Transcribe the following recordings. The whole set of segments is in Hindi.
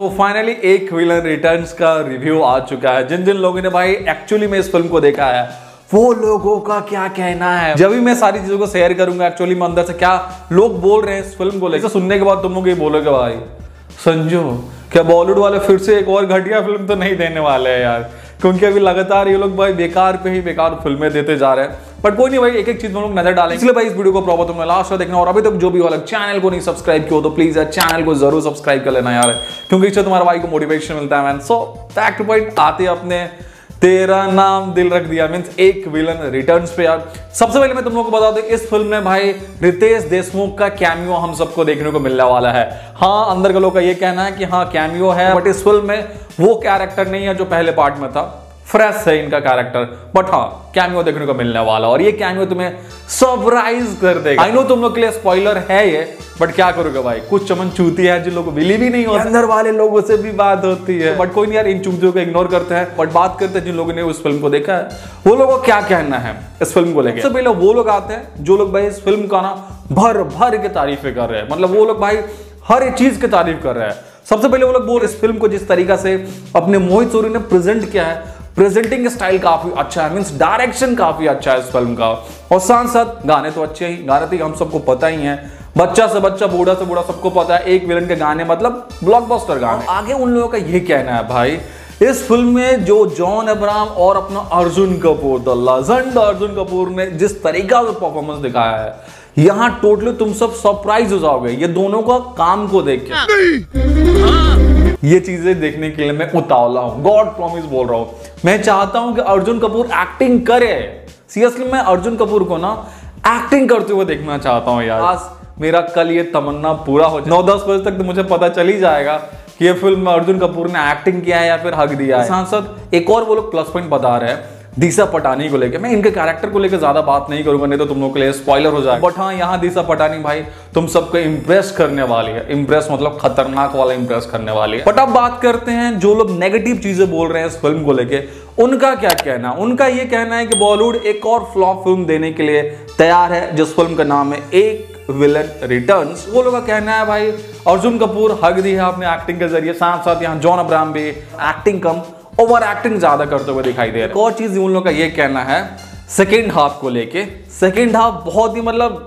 तो फाइनली एक विलन रिटर्न्स का रिव्यू आ चुका है। जिन जिन लोगों ने भाई एक्चुअली में इस फ़िल्म को देखा है, वो लोगों का क्या कहना है? जब भी मैं सारी चीज़ों को शेयर करूँगा एक्चुअली में अंदर से क्या लोग बोल रहे हैं इस फ़िल्म को लेकर, सुनने के बाद तुम लोग ये बोलोगे, भाई, संजू, क्या बॉलीवुड वाले फिर से एक और घटिया फ़िल्म तो नहीं देने वाले हैं यार? क्योंकि अभी लगातार ये लोग भाई बेकार पे ही बेकार फ़िल्में देते जा रहे हैं। बट कोई नहीं भाई एक एक चीज़ में लोग नज़र डालें इसलिए भाई इस वीडियो को प्रॉपर तुमने लास्ट तक देखना और अभी तक जो भी वाला चैनल को नहीं सब्सक्राइब किया तो प्लीज़ यार चैनल को ज़रूर सब्सक्राइब कर लेना यार। क्योंकि इससे तुम्हारा भाई को मोटिवेशन मिलता है मैन सो फैक्ट पॉइंट आते अपने। तेरा नाम दिल रख दिया मीन्स एक विलन रिटर्न्स पे यार। सबसे पहले मैं तुम लोगों को बता दूँ, इस फ़िल्म में भाई रितेश देशमुख का कैमियो हम सबको देखने को मिलने वाला है। हाँ अंदर लोग का ये कहना है कि हाँ कैमियो है बट इस फ़िल्म में वो कैरेक्टर नहीं है जो पहले पार्ट में था। फ्रेश है इनका कैरेक्टर बट हाँ कैमियो देखने को मिलने वाला और ये कैमियो तुम्हें सरप्राइज़ कर देगा। आई नो तुम लोग के लिए स्पॉइलर है ये बट क्या करोगे भाई? कुछ चमन चूती है जिन लोगों को बिलीव ही नहीं होता। अंदर वाले लोगों से भी बात होती है। बट कोई नहीं यार इन चूतियों को इग्नोर करते हैं बट बात करते हैं जिन लोगों ने उस फ़िल्म को देखा है। वो लोगों को क्या कहना है इस फ़िल्म को लेकर सबसे पहले वो लोग आते हैं जो लोग भाई इस फ़िल्म का ना भर भर के तारीफें कर रहे हैं। मतलब वो लोग भाई हर एक चीज़ की तारीफ़ कर रहे हैं। सबसे पहले वो लोग बोल इस फ़िल्म को जिस तरीका से अपने मोहित सोरी ने प्रेजेंट किया है प्रेजेंटिंग स्टाइल काफ़ी अच्छा है मीन्स डायरेक्शन काफ़ी अच्छा है इस फ़िल्म का। और साथ साथ गाने तो अच्छे ही गाने तो हम सबको पता ही है। बच्चा से बच्चा बूढ़ा से बूढ़ा सबको पता है एक विलन के गाने मतलब ब्लॉकबस्टर गाने। आगे उन लोगों का ये कहना है भाई इस फ़िल्म में जो जॉन अब्राहम और अपना अर्जुन कपूर द लेजेंड अर्जुन कपूर ने जिस तरीका से परफॉर्मेंस दिखाया है यहाँ टोटली तुम सब सरप्राइज़ हो जाओगे। ये दोनों का काम को देख के। ये चीज़ें देखने के लिए मैं उतावला हूँ। गॉड प्रॉमिस बोल रहा हूँ। मैं चाहता हूँ कि अर्जुन कपूर एक्टिंग करे। सीरियसली मैं अर्जुन कपूर को ना एक्टिंग करते हुए देखना चाहता हूँ यार। आज मेरा कल ये तमन्ना पूरा हो जाए। नौ दस बजे तक तो मुझे पता चल ही जाएगा कि ये फ़िल्म में अर्जुन कपूर ने एक्टिंग किया है या फिर हक दिया है। सांसद साथ एक और वो लोग प्लस पॉइंट बता रहे हैं। दिशा पटानी को लेकर मैं इनके कैरेक्टर को लेकर ज़्यादा बात नहीं करूँगा, नहीं तो तुम लोग के लिए स्पॉइलर हो जाए बट हाँ यहाँ दिशा पटानी भाई, तुम सबको इंप्रेस करने वाली है। इंप्रेस मतलब खतरनाक वाला इंप्रेस करने वाली है। बट अब बात करते हैं जो लोग नेगेटिव चीज़ें बोल रहे हैं इस फ़िल्म को लेकर उनका क्या कहना? है उनका ये कहना है कि बॉलीवुड एक और फ्लॉप फ़िल्म देने के लिए तैयार है, जिस फ़िल्म का नाम है एक विलन रिटर्न्स वो लोग का कहना है भाई, अर्जुन कपूर हक दी है अपने एक्टिंग के ज़रिए। साथ साथ यहाँ जॉन अब्राहम भी एक्टिंग कम। ओवर एक्टिंग ज़्यादा करते हुए दिखाई दे रहे एक और चीज़ उन लोग का ये कहना है सेकेंड हाफ़ को लेके सेकेंड हाफ़ बहुत ही मतलब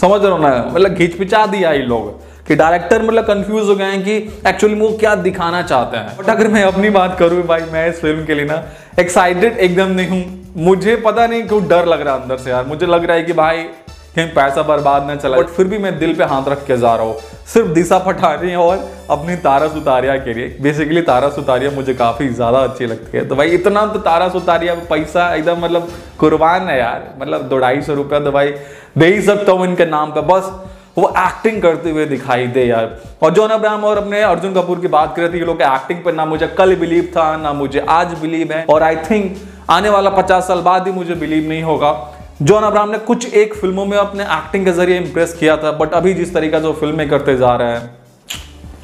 समझ रहे हो ना मतलब घिचपिचा दिया ये लोग कि डायरेक्टर मतलब कंफ्यूज हो गए हैं कि एक्चुअली वो क्या दिखाना चाहते हैं। बट अगर मैं अपनी बात करूँ भाई, मैं इस फ़िल्म के लिए ना एक्साइटेड एकदम नहीं हूँ। मुझे पता नहीं क्यों डर लग रहा है अंदर से यार। मुझे लग रहा है कि भाई कहीं पैसा बर्बाद ना चला बट फिर भी मैं दिल पे हाथ रख के जा रहा हूँ। सिर्फ़ दिशा पठानी और अपनी तारा सुतारिया के लिए। बेसिकली तारा सुतारिया मुझे काफ़ी ज़्यादा अच्छी लगती है। तो भाई इतना तो तारा सुतारिया, पैसा एकदम मतलब कुर्बान है यार। मतलब दो ढाई सौ रुपया तो भाई दे ही सकता हूँ इनके नाम पर बस वो एक्टिंग करते हुए दिखाई दे यार। और जॉन अब्राहम और अपने अर्जुन कपूर की बात करें थे लोग एक्टिंग पर ना मुझे कल बिलीव था, ना मुझे आज बिलीव है। और आई थिंक आने वाला पचास साल बाद ही मुझे बिलीव नहीं होगा। जॉन अब्राहम ने कुछ एक फ़िल्मों में अपने एक्टिंग के ज़रिए इंप्रेस किया था बट अभी जिस तरीका से वो फ़िल्में करते जा रहे हैं,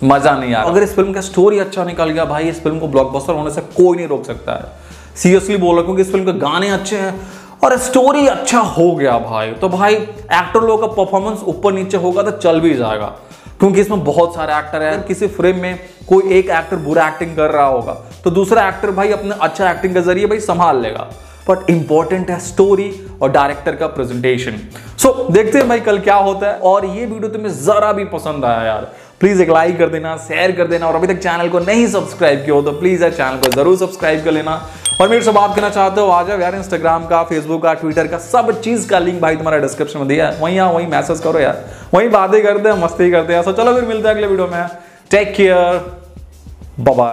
मज़ा नहीं आ अगर इस फ़िल्म का स्टोरी अच्छा निकल गया, भाई, इस फ़िल्म को ब्लॉकबस्टर होने से कोई नहीं रोक सकता है। सीरियसली बोल रहा क्योंकि इस फ़िल्म के गाने अच्छे हैं और स्टोरी अच्छा हो गया भाई। तो भाई एक्टर लोगों का परफॉर्मेंस ऊपर नीचे होगा तो चल भी जाएगा, क्योंकि इसमें बहुत सारे एक्टर हैं। किसी फ्रेम में कोई एक एक्टर बुरा एक्टिंग कर रहा होगा तो दूसरा एक्टर भाई अपने अच्छा एक्टिंग के ज़रिए भाई संभाल लेगा। बट इंपॉर्टेंट है स्टोरी और डायरेक्टर का प्रेजेंटेशन सो so, देखते हैं भाई कल क्या होता है और ये वीडियो तुम्हें जरा भी पसंद आया यार। प्लीज़ एक लाइक कर देना शेयर कर देना और अभी तक चैनल को नहीं सब्सक्राइब किया हो तो प्लीज़ यार चैनल को ज़रूर सब्सक्राइब कर लेना। और मेरे से बात करना चाहते हो आ जाओ यार इंस्टाग्राम का फेसबुक का ट्विटर का सब चीज़ का लिंक भाई तुम्हारा डिस्क्रिप्शन में दिया है। वहीं यहाँ वहीं मैसेज करो यार। वहीं बातें करते हैं मस्ती करते हैं। सो चलो फिर मिलते हैं अगले वीडियो में। टेक केयर बाबा